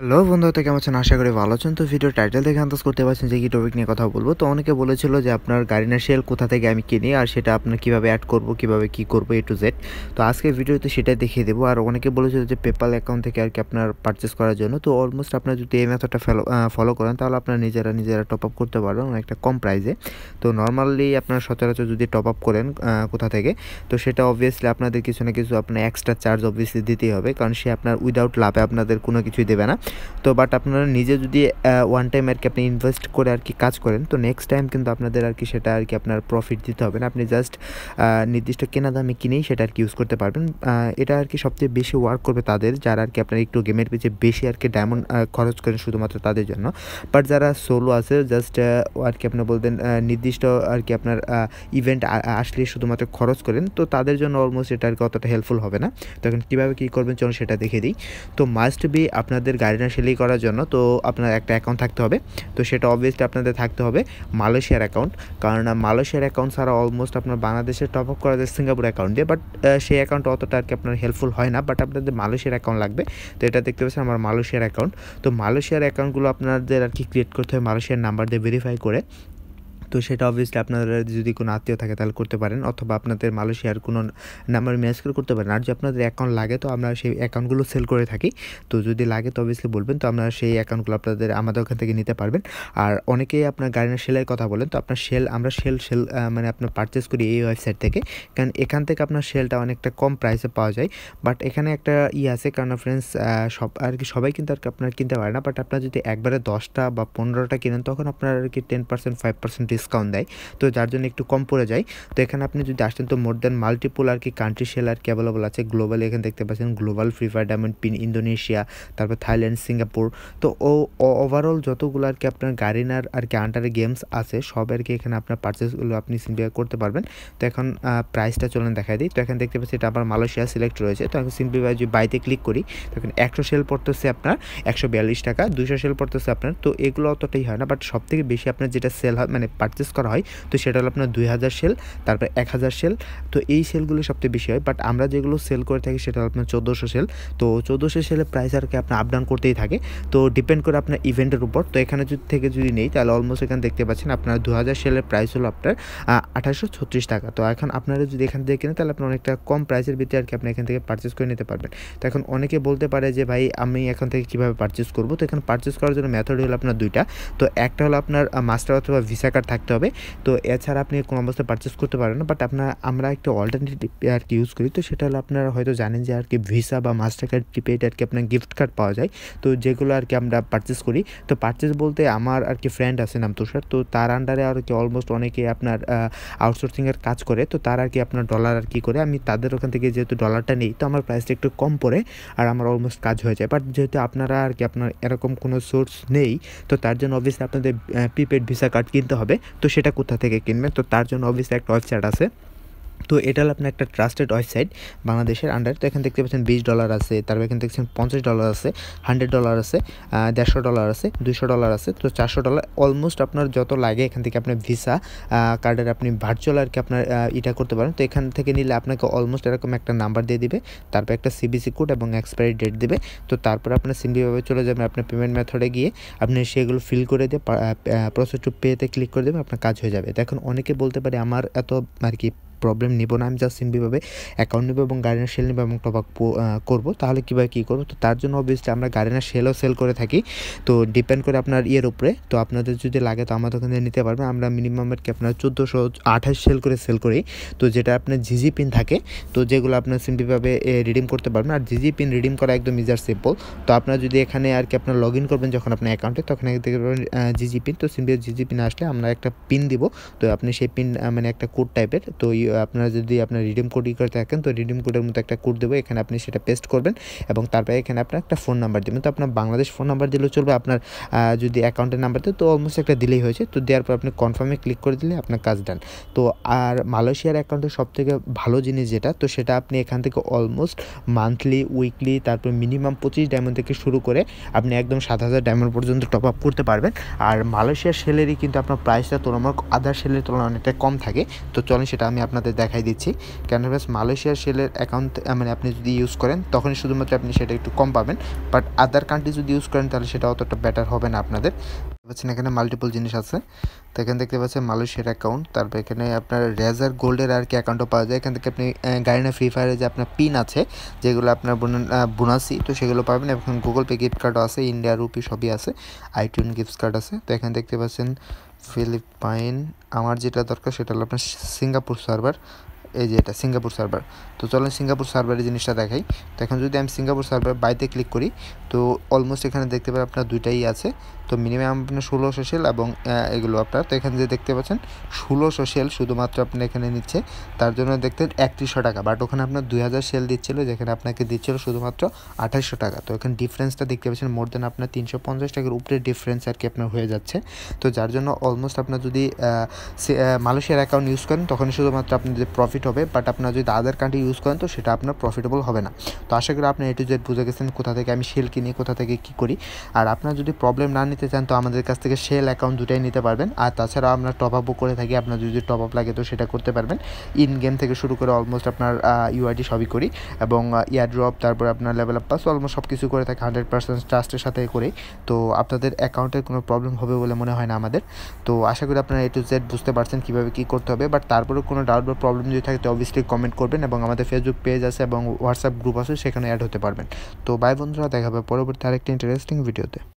Hello বন্ধু, তো কেমন আছেন? আশা করি ভালো আছেন। তো ভিডিও টাইটেল দেখে আন্দাজ করতে পারছেন যে কি টপিক নিয়ে কথা বলব। তো অনেকে বলেছিল যে আপনার গাড়ি না সেল কোথা থেকে আমি কিনি আর সেটা আপনার কীভাবে অ্যাড করব, কীভাবে কি করব এ টু জেড তো আজকে ভিডিওতে সেটাই দেখিয়ে দেবো। আর অনেকে বলেছিল যে পেপাল অ্যাকাউন্ট থেকে আর কি আপনার পারচেস করার জন্য। তো অলমোস্ট আপনার যদি এই মেথডটা ফলো ফলো করেন, তাহলে আপনার নিজেরা নিজেরা টপ আপ করতে পারবেন অনেকটা কম প্রাইসে তো নর্মালি আপনার সচরাচর যদি টপ আপ করেন কোথা থেকে, তো সেটা অবভিয়াসলি আপনাদের কিছু না কিছু আপনার এক্সট্রা চার্জ অবভিয়াসলি দিতেই হবে। কারণ সে আপনার উইদাউট লাভে আপনাদের কোনো কিছুই দেবে না। তো বাট আপনারা নিজে যদি ওয়ান টাইম আর কি আপনি ইনভেস্ট করে আর কি কাজ করেন, তো নেক্সট টাইম কিন্তু আপনাদের আর কি সেটা আর কি আপনার প্রফিট দিতে হবে না। আপনি জাস্ট নির্দিষ্ট কেনা দামে কিনেই সেটা আর কি ইউজ করতে পারবেন। এটা আর কি সবচেয়ে বেশি ওয়ার্ক করবে তাদের, যারা আর কি আপনার একটু গেমের পিছিয়ে বেশি আর কি ডায়মন্ড খরচ করেন শুধুমাত্র তাদের জন্য। বাট যারা সোলো আছে জাস্ট আর কি আপনার বলতেন নির্দিষ্ট আর কি আপনার ইভেন্ট আসলে শুধুমাত্র খরচ করেন, তো তাদের জন্য অলমোস্ট এটা আর কি অতটা হেল্পফুল হবে না। তখন কীভাবে কী করবেন, চলুন সেটা দেখে দিই। তো মাস্ট বি আপনাদের সেলাই করার জন্য, তো আপনার একটা অ্যাকাউন্ট থাকতে হবে। তো সেটা অবভিয়াসলি আপনাদের থাকতে হবে মালয়েশিয়ার অ্যাকাউন্ট কারণ মালয়েশিয়ার অ্যাকাউন্ট ছাড়া অলমোস্ট আপনার বাংলাদেশের টপ আপ করা যায় সিঙ্গাপুর অ্যাকাউন্ট দিয়ে বাট সেই অ্যাকাউন্ট অতটা আর কি আপনার হেল্পফুল হয় না বাট আপনাদের মালয়েশিয়ার অ্যাকাউন্ট লাগবে। তো এটা দেখতে পাচ্ছেন আমার মালয়েশিয়ার অ্যাকাউন্ট তো মালয়েশিয়ার অ্যাকাউন্টগুলো আপনাদের আর কি ক্রিয়েট করতে হবে মালয়েশিয়ার নাম্বার দিয়ে ভেরিফাই করে। তো সেটা অবভিয়াসলি আপনারা যদি কোনো আত্মীয় থাকে তাহলে করতে পারেন, অথবা আপনাদের মালয়েশিয়ার কোনো নাম্বার ম্যানেজ করে করতে পারেন। আর যদি আপনাদের অ্যাকাউন্ট লাগে তো আমরা সেই অ্যাকাউন্টগুলো সেল করে থাকি। তো যদি লাগে তো অবভিয়াসলি বলবেন, তো আপনারা সেই অ্যাকাউন্টগুলো আপনাদের আমাদের ওখান থেকে নিতে পারবেন। আর অনেকেই আপনার গাড়ির সেলের কথা বলেন, তো আপনার সেল আমরা সেল সেল মানে আপনার পারচেস করি এই ওয়েবসাইট থেকে। কারণ এখান থেকে আপনার সেলটা অনেকটা কম প্রাইসে পাওয়া যায়। বাট এখানে একটা ই আছে, কারণ ফ্রেন্ডস সব, আর কি সবাই কিন্তু আর আপনার কিনতে পারে না। বাট আপনার যদি একবারে দশটা বা পনেরোটা কিনেন, তখন আপনার আর কি ten percent five percent discount দেয়। তো যার জন্য একটু কম পড়ে যায়। তো এখানে আপনি যদি আসতেন তো মোর দেন মাল্টিপল আর কি কান্ট্রি সেল আর কি অ্যাভেলেবল আছে। গ্লোবাল এখানে দেখতে পাচ্ছেন global free fire diamond pin Indonesia তারপর থাইল্যান্ড সিঙ্গাপুর তো ও ওভারঅল যতগুলো আর কি আপনার গাড়িনার আর কি আন্ডারে গেমস আছে, সব আর কি এখানে আপনার পারচেসগুলো আপনি সিম্পলি করতে পারবেন। তো এখন প্রাইসটা চলেন দেখাই দিই। তো এখানে দেখতে পাচ্ছি এটা আমার মালয়েশিয়া সিলেক্ট রয়েছে। তো এখন সিম্পলি যদি বাইতে ক্লিক করি তখন একশো সেল পড়তেছে আপনার একশো বিয়াল্লিশ টাকা দুশো সেল পড়তেছে আপনার। তো এগুলো অতটাই হয় না বাট সব থেকে বেশি আপনার যেটা সেল হয় মানে পারচেস করা হয়, তো সেটা হলো আপনার দুই হাজার সেল তারপর এক হাজার সেল তো এই সেলগুলো সবচেয়ে বেশি হয় বাট আমরা যেগুলো সেল করে থাকি সেটা হলো আপনার চোদ্দোশো সেল তো চোদ্দোশো সেলের প্রাইস আর কি আপনার আপ ডাউন করতেই থাকে, তো ডিপেন্ড করে আপনার ইভেন্টের উপর, তো এখানে যদি থেকে যদি নেই, তাহলে অলমোস্ট এখানে দেখতে পাচ্ছেন আপনার দু হাজার সেলের প্রাইস হলো আপনার আঠাশশো ছত্রিশ টাকা, তো এখন আপনারা যদি এখান থেকে কেনেন, তাহলে আপনার অনেকটা কম প্রাইসের ভিতরে আর কি আপনি এখান থেকে পারচেস করে নিতে পারবেন। তো এখন অনেকে বলতে পারে যে, ভাই, আমি এখান থেকে কীভাবে পারচেস করব? তো এখানে পারচেস করার জন্য মেথড হলো আপনার দুইটা, তো একটা হলো আপনার মাস্টার অথবা ভিসা কার্ড থাকতে হবে। তো এছাড়া আপনি কোনো অবস্থায় পারচেস করতে পারেন না বাট আপনার, আমরা একটা অল্টারনেটিভ আর কি ইউজ করি। তো সেটা হলো আপনারা হয়তো জানেন যে আর কি ভিসা বা মাস্টার কার্ড প্রিপেড আর কি আপনার গিফট কার্ড পাওয়া যায়। তো যেগুলো আর কি আমরা পারচেস করি। তো পারচেস বলতে আমার আর কি ফ্রেন্ড আছে নাম তুষার। তো তার আন্ডারে আর কি অলমোস্ট অনেকে আপনার আউটসোর্সিংয়ের কাজ করে। তো তার আর কি আপনার ডলার আর কি করে। আমি তাদের ওখান থেকে যেহেতু ডলারটা নেই, তো আমার প্রাইসটা একটু কম পড়ে আর আমার অলমোস্ট কাজ হয়ে যায়। বাট যেহেতু আপনারা আর কি আপনার এরকম কোনো সোর্স নেই, তো তার জন্য অবভিয়াসলি আপনাদের প্রিপেড ভিসা কার্ড কিনতে হবে। তো সেটা কোথা থেকে কিনবেন? তো তার জন্য অবভিয়াসলি একটা ওয়েবসাইট আছে। তো এটা হলো আপনার একটা ট্রাস্টেড ওয়েবসাইট বাংলাদেশের আন্ডার তো এখানে দেখতে পাচ্ছেন বিশ ডলার আছে, তারপর এখানে দেখছেন পঞ্চাশ ডলার আছে হান্ড্রেড ডলার আছে দেড়শো ডলার আছে দুশো ডলার আছে, তো চারশো ডলার অলমোস্ট আপনার যত লাগে এখান থেকে আপনার ভিসা কার্ডের আপনি ভার্চুয়াল আর কি আপনার এটা করতে পারেন। তো এখান থেকে নিলে আপনাকে অলমোস্ট এরকম একটা নাম্বার দিয়ে দিবে, তারপর একটা সিবিসি কোড এবং এক্সপায়ারি ডেট দেবে, তো তারপর আপনার সিম্পলিভাবে চলে যাবেন আপনার পেমেন্ট মেথডে গিয়ে আপনি সেগুলো ফিল করে দিয়ে প্রসেস টু পেতে ক্লিক করে দেবেন, আপনার কাজ হয়ে যাবে। তো এখন অনেকে বলতে পারে, আমার এত আর কি প্রবলেম নিব না, আমি জাস্ট সিম্পলিভাবে অ্যাকাউন্ট নেব এবং গাড়িনার সেল নেব এবং টপ আপ করব। তাহলে কীভাবে কী করব? তো তার জন্য অবভিয়াসলি আমরা গাড়িনার সেলও সেল করে থাকি। তো ডিপেন্ড করে আপনার ইয়ের উপরে। তো আপনাদের যদি লাগে তো আমাদের ওখানে নিতে পারবেন। আমরা মিনিমাম কি আপনার চোদ্দোশো আঠাশ সেল করে সেল করি। তো যেটা আপনার জিজি পিন থাকে, তো যেগুলো আপনার সিম্পলিভাবে রিডিম করতে পারবেন। আর জিজি পিন রিডিম করা একদম ইজার সিম্পল তো আপনার যদি এখানে আর কি আপনার লগ ইন করবেন যখন আপনার অ্যাকাউন্টে তখন দেখতে পারবেন জিজি পিন তো সিম্পলি জিজি পিন আসলে আমরা একটা পিন দিব। তো আপনি সেই পিন মানে একটা কোড টাইপের তো আপনারা যদি আপনার রিডিম কোড ই করে থাকেন, তো রিডিম কোডের মতো একটা কোড দেবো, এখানে আপনি সেটা পেস্ট করবেন এবং তারপরে এখানে আপনার একটা ফোন নাম্বার দেবেন। তো আপনার বাংলাদেশ ফোন নাম্বার দিলেও চলবে, আপনার যদি অ্যাকাউন্টের নাম্বার দেয়, তো অলমোস্ট একটা দিলেই হয়েছে। তো দেওয়ার পর আপনি কনফার্মে ক্লিক করে দিলে আপনার কাজ ডান তো আর মালয়েশিয়ার অ্যাকাউন্টের সব থেকে ভালো জিনিস যেটা, তো সেটা আপনি এখান থেকে অলমোস্ট মান্থলি উইকলি তারপর মিনিমাম পঁচিশ ডায়মন্ড থেকে শুরু করে আপনি একদম সাত হাজার ডায়মন্ড পর্যন্ত টপ আপ করতে পারবেন। আর মালয়েশিয়ার সেলেরই কিন্তু আপনার প্রাইসটা তুলনামূলক আদার সেলের তুলনায় অনেকটা কম থাকে। তো চলেন সেটা আমি আপনাদের আপনাদের দেখাই দিচ্ছি। ক্যানভাস মালয়েশিয়ার সেলের অ্যাকাউন্ট মানে আপনি যদি ইউজ করেন, তখনই শুধুমাত্র আপনি সেটা একটু কম পাবেন। বাট আদার কান্ট্রি যদি ইউজ করেন, তাহলে সেটা অতটা বেটার হবে না আপনাদের। পাচ্ছেন এখানে মাল্টিপল জিনিস আছে। তো এখানে দেখতে পাচ্ছেন মালয়েশিয়ার অ্যাকাউন্ট তারপর এখানে আপনার রেজার গোল্ডের আর কি অ্যাকাউন্টও পাওয়া যায়। এখান থেকে আপনি গাড়িনা ফ্রি ফায়ারে যে আপনার পিন আছে, যেগুলো আপনার বোনাসি, তো সেগুলো পাবেন। এখন গুগল পে গিফট কার্ডও আছে ইন্ডিয়া রুপি সবই আছে আইটিউন গিফট কার্ড আছে। তো এখানে দেখতে পাচ্ছেন ফিলিপাইন, আমার যেটা দরকার সেটা হলো আপনার সিঙ্গাপুর সার্ভার। এই যে এটা, সিঙ্গাপুর সার্ভার। তো চলেন সিঙ্গাপুর সার্ভারের জিনিসটা দেখাই। তো এখন যদি আমি সিঙ্গাপুর সার্ভার বাইতে ক্লিক করি তো অলমোস্ট এখানে দেখতে পাবেন আপনার দুইটাই আছে। তো মিনিমাম আপনার ষোলোশো সেল এবং এগুলো আপনার, তো এখানে যে দেখতে পাচ্ছেন ষোলোশো সেল শুধুমাত্র আপনি এখানে নিচ্ছে। তার জন্য দেখতেন একত্রিশশো টাকা বাট ওখানে আপনার দুই হাজার সেল দিচ্ছিল, যেখানে আপনাকে দিচ্ছিল শুধুমাত্র আঠাশশো টাকা। তো এখানে ডিফারেন্সটা দেখতে পাচ্ছেন মোর দেন আপনার তিনশো পঞ্চাশ টাকার উপরে ডিফারেন্স আর কি আপনার হয়ে যাচ্ছে। তো যার জন্য অলমোস্ট আপনার যদি মালয়েশিয়ার অ্যাকাউন্ট ইউজ করেন তখন শুধুমাত্র আপনার যে প্রফিট হবে বাট আপনার যদি আদার কান্ট্রি ইউজ করেন, তো সেটা আপনার প্রফিটেবল হবে না। তো আশা করি আপনি এ টু জেড বুঝে গেছেন কোথা থেকে আমি সেল কিনি কোথা থেকে কী করি। আর আপনার যদি প্রবলেম না নিতে চান, তো আমাদের কাছ থেকে সেল অ্যাকাউন্ট দুটাই নিতে পারবেন। আর তাছাড়া আমরা টপ আপও করে থাকি। আপনার যদি টপ আপ লাগে, তো সেটা করতে পারবেন। ইন গেম থেকে শুরু করে অলমোস্ট আপনার ইউআইডি সবই করি। এবং ইয়ার ড্রপ তারপর আপনার লেভেল আপ পাস অলমোস্ট সব কিছু করে থাকি। হান্ড্রেড পার্সেন্ট ট্রাস্টের সাথে করি। তো আপনাদের অ্যাকাউন্টের কোনো প্রবলেম হবে বলে মনে হয় না আমাদের। তো আশা করি আপনারা এ টু জেড বুঝতে পারছেন কীভাবে কী করতে হবে। বাট তারপরেও কোনো ডাউট বা প্রবলেম যদি থাকে, তো অবভিয়াসলি কমেন্ট করবেন। এবং আমাদের ফেসবুক পেজ আছে এবং হোয়াটসঅ্যাপ গ্রুপ আছে, সেখানে অ্যাড হতে পারবেন। তো বাই বন্ধুরা, দেখা হবে পরবর্তী আরেকটি ইন্টারেস্টিং ভিডিওতে